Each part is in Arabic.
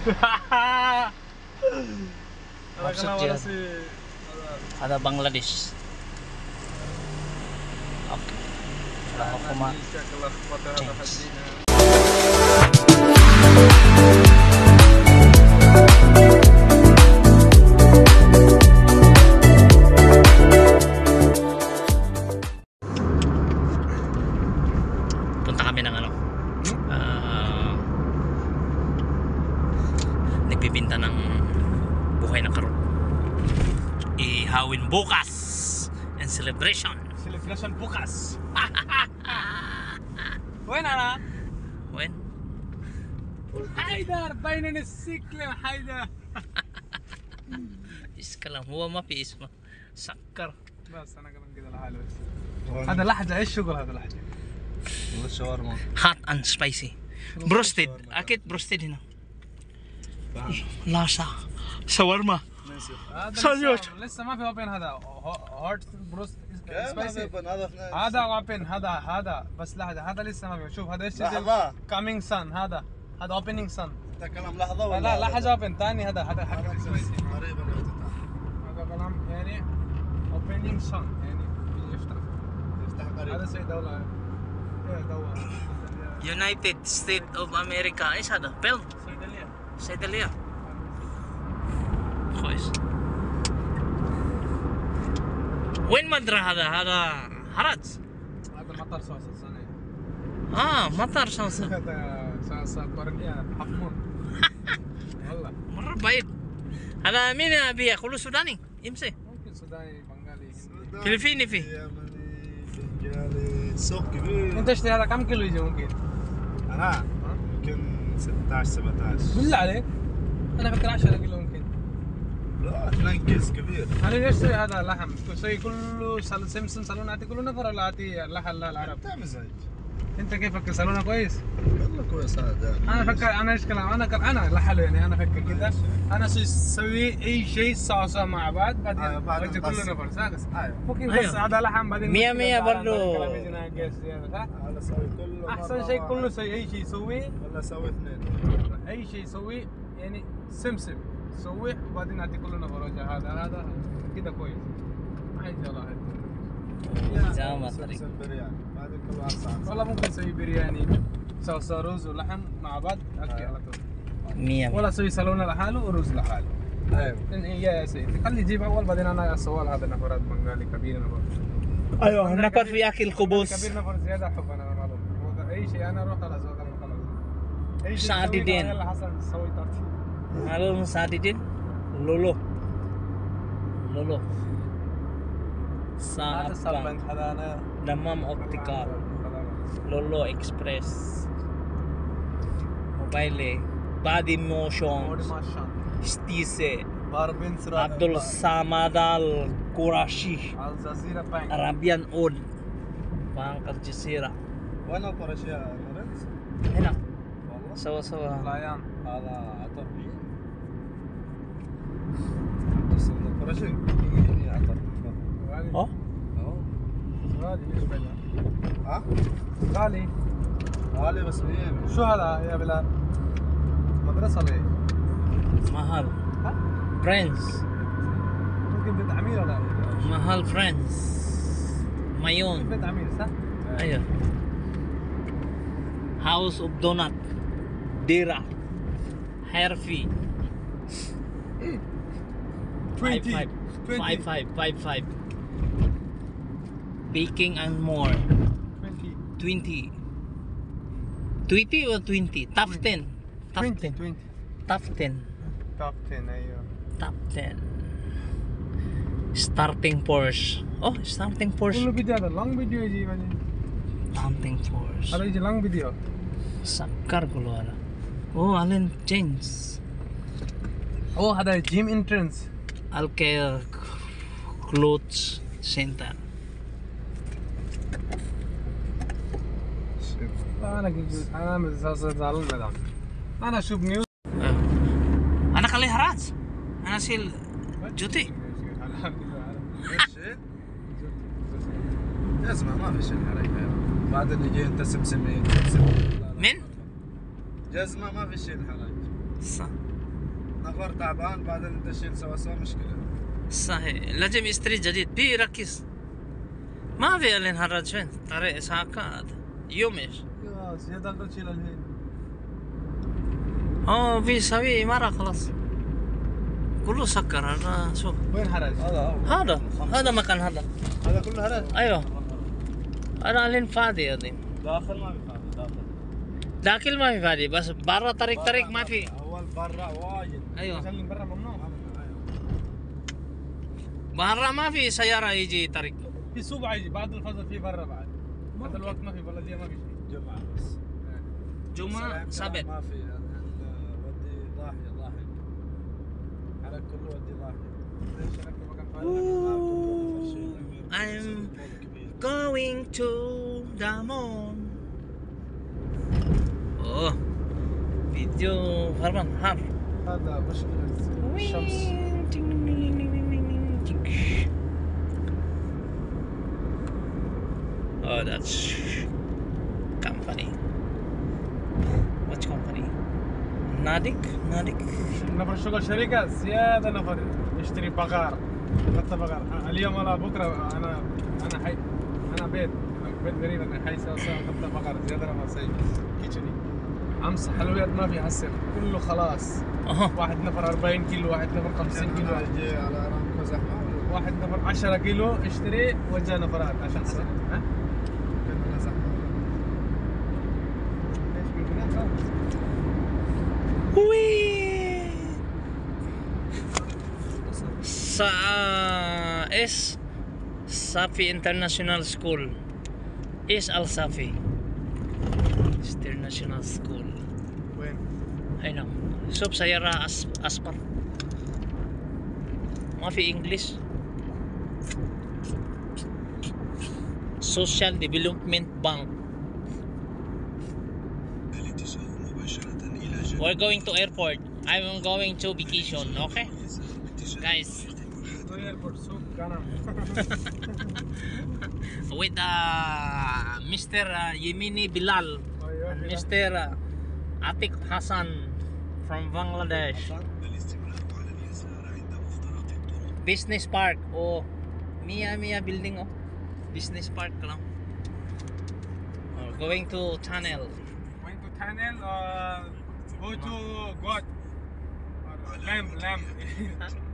Maksudnya ada Bangladesh. Oke. Okay. punta kami ng ano nagbibinta ng buhay ng karot ihawin bukas and celebration Celebration bukas. وين انا؟ when حيدر بين السكلة حيدر اسكلام هو ما في اسمه سكر بس انا كمان كده لحالي بس هذا لحجة ايش شغل هذا لحجة؟ الشاورما hot and spicy بروستد اكيد بروستد هنا لاشا شاورما هذا ساندويتش. لسه, ما في اوبن هذا هارت بروست سبايسي هذا هذا اوبن هذا هذا. بس لحظة هذا لسه ما في. شوف هذا إيش لحظة. كامينج سان هذا. هذا اوبننج سان انت كلام لحظة ولا لا لا حاجة اوبن ثاني هذا هذا حق هذا السبايسي قريبا هذا كلام يعني اوبننج سان يعني يفتح. يفتح هذا قريبا شيء دولة. إيه دولة. United States of America. إيش هذا؟ بيلم صيدلية صيدلية كويس وين مدرى هذا هذا هرز هذا مطر صوص الصناعي آه مطر صوصة هذا صوص كورنيا حفمون والله مرة بعيد هذا مين أبي كله سوداني يمسي ممكن سوداني بنغالي فلبيني فيه يمني بنجالي سوق كبير انت اشتري هذا كم كيلو يجي ممكن؟ أنا 16 17 بالله عليك. أنا فكر 10 كيلو ممكن. لا كيس كبير. أنا ليش أشتري هذا لحم؟ شيء كله سمسم سالوناتي كله نفر ولا أعطي لحم لا العرب؟ انت مزعج انت كيف فكر سالونا كويس؟ والله كويس هذا أنا فكر أنا إيش كلام أنا كر أنا لحاله يعني أنا فكر كذا أنا أسوي أي شيء سوا سوا مع بعض آه، بعدين نقسم. نفر ساكس أيوه ممكن بس أيوه. هذا لحم بعدين مية نمشي مية بعد برضو. كلام يجينا قيس زيادة، صح؟ على سوي كله أحسن شيء. كله سوي أي شيء يسويه ولا سوي اثنين أي شيء يسويه يعني سمسم سويه وبعدين نعطي كله نفر وجه هذا هذا كذا كويس ما يجي الله جامعة طريق. سمسم بريان بعدين كل واحد ساعة والله ممكن أسوي برياني صلصه رز ولحم مع بعض. أوكي على طول. مية. ولا مية أسوي سالونة لحاله ورز لحاله. أيوه. يا يا سيدي. خلي يجيب أول بعدين أنا السؤال هذا نفرات بنغالي كبير نفر. أيوه نفر في أكل خبز كبير نفر زيادة أحب أنا معلوم أي شيء أنا أروح خلاص خلاص. تسويه يلا حسن سوي ترتيب. lolo هذا sa السبنك هذا انا damam optical lolo express mobile body motion stise باربين abdul samad al qurashi الجزيره بانك arabian old bank al jazeera وين اكبر اشياء مرنس؟ هنا والله سوا سوا لايان هذا عطر بيه هي عطر غالي ليش بعيد؟ ها؟ غالي غالي بس هي شو هذا يا بلال؟ مدرسة ليه؟ ها؟ friends ممكن بيت عمير ولا mahal friends mayon بيت عمير صح؟ Ayo. House of Donut. Dira. Hervey. Five five. Five five. Five five. baking and more. 20 20 20 or 20 top 10 top 20, 10 20. top 10 top 10 ayun uh, top 10 starting force oh starting force Ulo video ada long video aja ini starting force ada aja long video. Sakkar kulo ada. Oh alin change oh ada gym entrance. Alkair clothes center. أنا أنا زعلان أنا أشوف نيوز أنا kali haras. أنا sil Juti. إيش شيء؟ اسمع ما في شيء عليك بعدين يجي أنت سمسمين سمسم من? جزمة ما في شيء عليك صح. نفر تعبان بعدين تشيل سوا سوا مشكلة. صحيح. لازم يشتري جديد. بي رخيص ما في الانهراج فين طريق ساكا يوم إيش يا زياده أقدر تشيل الحين آه في سوي مرة خلاص. كله سكر هذا شوف وين حرج؟ هذا هذا. هذا مكان هذا. هذا كله حرج؟ أيوه. هذا لين فاضي هذه داخل ما في فاضي داخل. داخل ما في فاضي بس برا طريق طريق ما في. أول برا وايد أيوه. عشان برا ممنوع برا ما في سيارة يجي طريق. في سوق يجي بعد الفجر في برا بعد. هذا الوقت ما في بلديه ما في شيء جمعه بس جمعة سبت ما في ال- ودي ضاحيه ضاحيه على كله ودي ضاحيه ليش هناك مكان فاضي؟ I'm going to the moon اوه فيديو هربان هار هذا مشكله الشمس Oh, that's company. Which company? Nadik? Nadik? نفر شغل شركه زيادة نفر يشتري بقار حتى بقار اليوم ولا بكرة أنا أنا حي أنا بيت. أنا بيت قريب أنا حي سوا حتى بقر. زيادة نفر سي كيتشني. امس حلويات ما في حسن. كله خلاص. واحد نفر 40 كيلو واحد نفر 50 كيلو. على رامكو زحمه واحد نفر 10 كيلو اشتري وجه نفرات عشان سنة. Uwi! Sa uh, S Safi International School. Is Al Safi. International School. When? I know Sob Sayara As Aspar. Mafi English. Social Development Bank. We're going to airport. I'm going to vacation, okay? Guys. To airport, so Ghana. With uh, Mr. Uh, Yemini Bilal oh, Mr. Uh, Atik Hassan from Bangladesh. Business Park. Oh, Mia Mia building oh. Business Park lang. Oh, going to tunnel. Going to tunnel uh... go to God. Or lamp lamp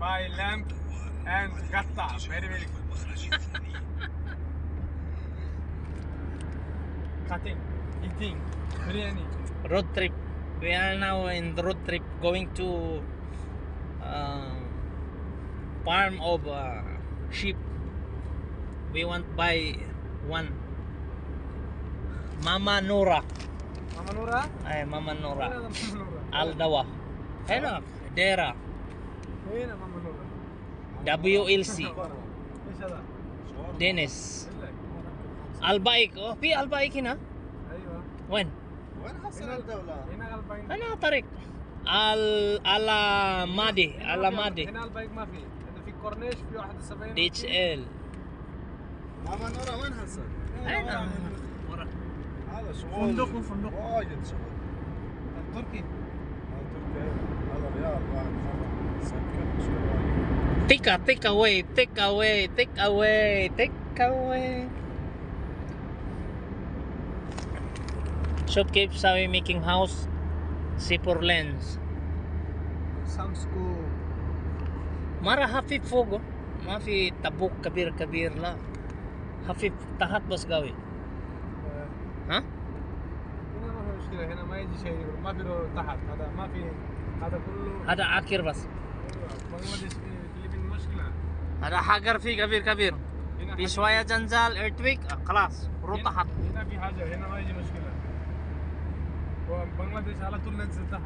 buy lamp and gatta. Very very good. Cutting eating biryani. Road trip. We are now in the road trip going to uh, farm of uh, sheep. We want buy one. Mama Nora وين Nora هذا ماما نورا Al Dawa هنا ديرة وين ماما نورا WLC إيش هذا دينيس. البايك oh في البايك هنا أيوه وين وين حصل الدولة؟ هنا البايك هنا طريق al على مادي على مادي هنا البايك ما في هنا في كورنيش في 71 دي اتش ال ماما نورا وين حصل؟ هنا ورا هذا شغل فندق وفندق. وايد شغل التركي هذا تركيا هذا رياض واحد مرة سكر شوي Take a, take away, take away, take away, take away. شوف كيف سوي ميكينج هاوس سيبور لينز سامسكو مرة خفيف فوقه ما في تبوك كبير كبير لا خفيف تحت بس قوي ها؟ هنا ما في مشكلة هنا ما يجي شيء ما في تحت هذا ما في هذا كله هذا آخر بس. بنغلاديش هذا حجر فيه كبير كبير. في شوية زلزال ارتويك خلاص رو هنا- تحت. هنا في حاجة هنا ما يجي مشكلة. وبنغلاديش على طول ننزل تحت.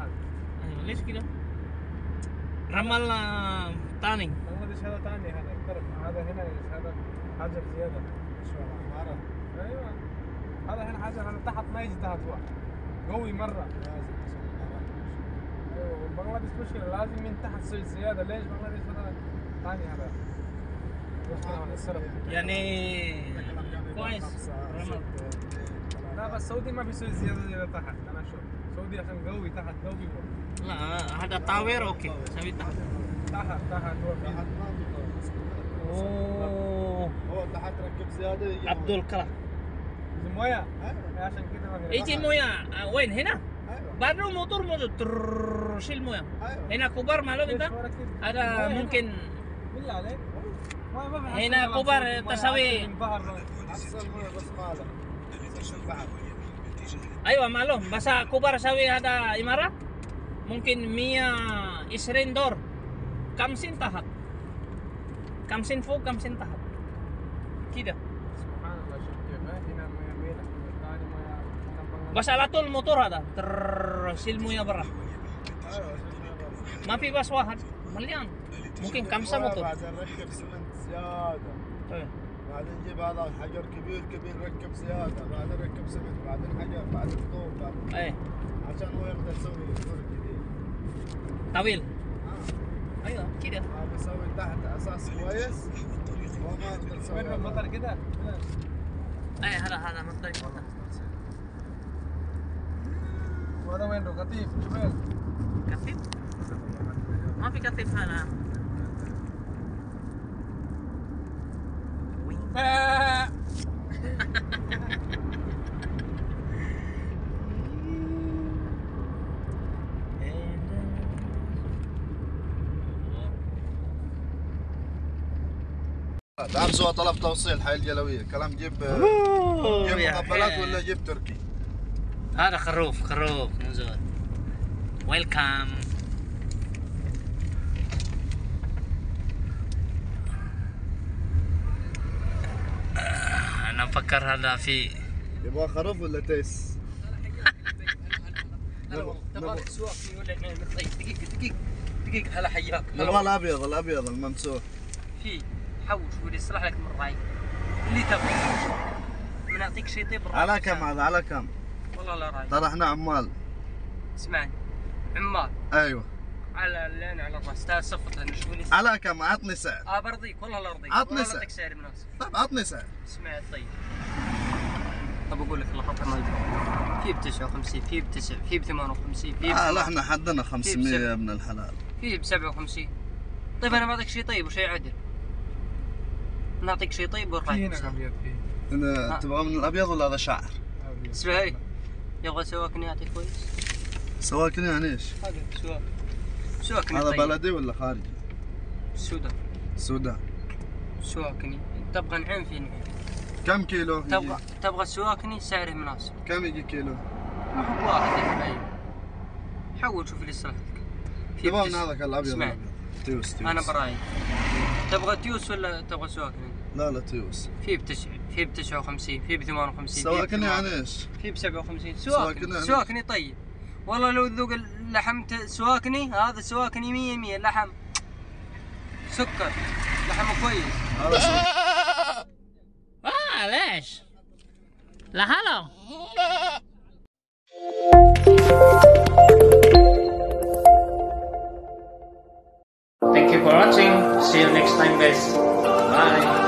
أيوة، ليش كده؟ رمل تاني. بنغلاديش هذا ثاني هذا هذا هنا هذا حجر زيادة. شو عمارة أيوه. هذا هنا حجر هذا تحت ما يجي تحت واحد. قوي مرة. لازم. أيوه بنغلاديش مشكلة لازم من تحت تسوي زيادة. ليش بنغلاديش هذا؟ ثاني هذا هذا يعني كويس. لا. بس سعودي ما بيسوي زيادة زيادة تحت. أنا أشوف سعودي عشان قوي تحت قوي لا tower oke sabi tahat تحت. تحت تحت oh هو تحت ركب زيادة يجي Abdul kalah مويه أيوه عشان كده ما في Iji mo ya ah, وين هنا أيوه baru motor mo trrrr shil mo ya أيوه هنا كبار معلوم انت ada mungkin بالله عليك ما ما في هنا حصل كبر موية، تساوي- حصل من بحر. حصل مويه بس مالك حصل البحر أيوه معلوم بس كبار سوي هذا امارات ممكن 120 دور كم سن تحت كم سن فوق كم سن تحت كده بس على طول الموتور هذا شيل مويه برا ما في بس واحد مليان ممكن خمسة موتور بعدين ركب سمنت زياده. بعدين جيب هذا حجر كبير كبير ركب زياده بعدين ركب سمنت بعدين حجر بعدين طوب بعدين إيه عشان هو يقدر يسوي دور جديد طويل آه. أيوه كده ما بيسوي تحت أساس كويس هو ما يقدر يسوي المطر كده إيه هذا هذا من طريق وهذا وين قطيف جبال كتيب ما في كتيب هذا دام سوى طلب توصيل حي الجلوية. كلام جيب جيب مقبلات. ولا جيب تركي؟ هذا خروف خروف نزول ويلكم أنا مفكر هذا في يبغى خروف ولا تيس؟ تبغى تسوق ولا طيب دقيقة دقيقة دقيقة. هلا حياك. نبغى الأبيض الأبيض الممسوح في حوش ودي يصلح لك من رايك. اللي تبغى. بنعطيك شيء طيب على كم هذا؟ على كم؟ والله لا ترى إحنا عمال. اسمعني عمال أيوه. على اللين على الراس. تعال صفط لنا شو لي على كم؟ عطني سعر. آه برضيك. والله لا ارضيك عطني سعر. أعطيك سعر مناسب طيب عطني سعر. اسمع طيب. طب أقول لك الخطا مالي. في ب 59 في ب 9 في ب 58 في ب آه لا إحنا حدنا 500 بسبعة. يا ابن الحلال. في ب 57 طيب أنا بعطيك شيء طيب وشيء عدل. نعطيك شيء طيب في والرايك هنا ابيض في. إن- آه. تبغى من الأبيض ولا هذا شعر؟ أبيض. يبغى سواكني يعطيك كويس؟ سواكن يعني إيش؟ هذا سواك سواكني هذا طيب. بلدي ولا خارجي؟ السودان السودان سواكني تبغى نعم في نعم. كم كيلو؟ تبغى تبغى سواكني سعره مناسب. كم يجي كيلو؟ ما هو واحد يا حول شوف لك في تبغى من هذاك الأبيض. اسمع الأبيض. تيوس تيوس. أنا برايي. تبغى تيوس ولا تبغى سواكن لا لا تيوس. في بتسع في ب 59 في ب 58 سواكني عن إيش؟ في ب 57 سواكني سواكني طيب. والله لو تذوق اللحم سواكني هذا سواكني 100 100 لحم. سكر. لحم كويس. هذا آه ليش؟ لا هلا. Thank you for watching. See you next time guys. Bye.